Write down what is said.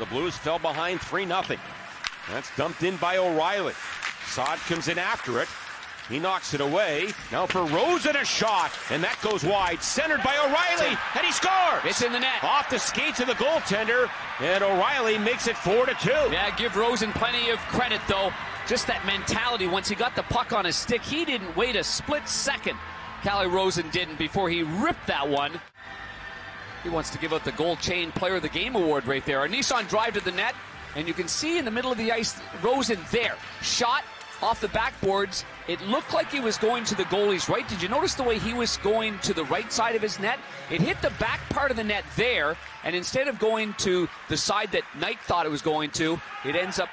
The Blues fell behind 3 0. That's dumped in by O'Reilly. Saad comes in after it. He knocks it away. Now for Rosen a shot, and that goes wide. Centered by O'Reilly, and he scores. It's in the net. Off the skates of the goaltender, and O'Reilly makes it four to two. Yeah, give Rosen plenty of credit though. Just that mentality. Once he got the puck on his stick, he didn't wait a split second. Calle Rosen didn't before he ripped that one. He wants to give out the Gold Chain Player of the Game award right there. A Nissan drive to the net, and you can see in the middle of the ice Rosen there. Shot off the backboards. It looked like he was going to the goalie's right. Did you notice the way he was going to the right side of his net? It hit the back part of the net there, and instead of going to the side that Knight thought it was going to, it ends up